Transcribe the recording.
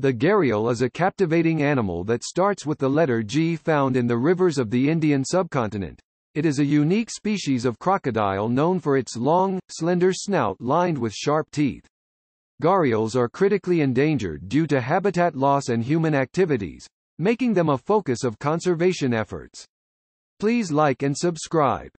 The gharial is a captivating animal that starts with the letter G found in the rivers of the Indian subcontinent. It is a unique species of crocodile known for its long, slender snout lined with sharp teeth. Gharials are critically endangered due to habitat loss and human activities, making them a focus of conservation efforts. Please like and subscribe.